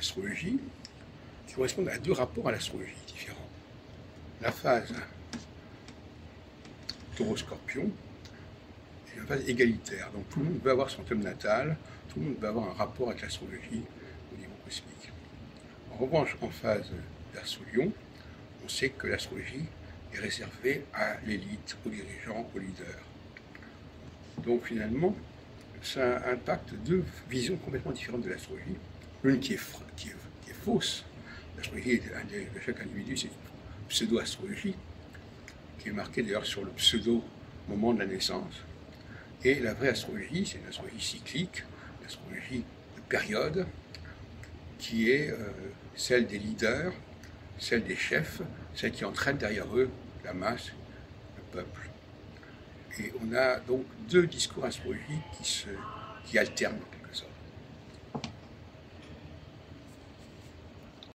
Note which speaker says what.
Speaker 1: astrologie qui correspondent à deux rapports à l'astrologie différents. La phase taureau-scorpion est une phase égalitaire. Donc tout le monde veut avoir son thème natal, tout le monde veut avoir un rapport avec l'astrologie au niveau cosmique. En revanche, en phase verseau-lion, on sait que l'astrologie est réservée à l'élite, aux dirigeants, aux leaders. Donc finalement, ça impacte deux visions complètement différentes de l'astrologie. L'une qui est, fausse. L'astrologie de chaque individu, c'est une pseudo-astrologie, qui est marquée d'ailleurs sur le pseudo moment de la naissance. Et la vraie astrologie, c'est une astrologie cyclique, une astrologie de période, qui est euh, celle des leaders, celle des chefs, celle qui entraîne derrière eux la masse, le peuple. Et on a donc deux discours astrologiques qui, se, qui alternent.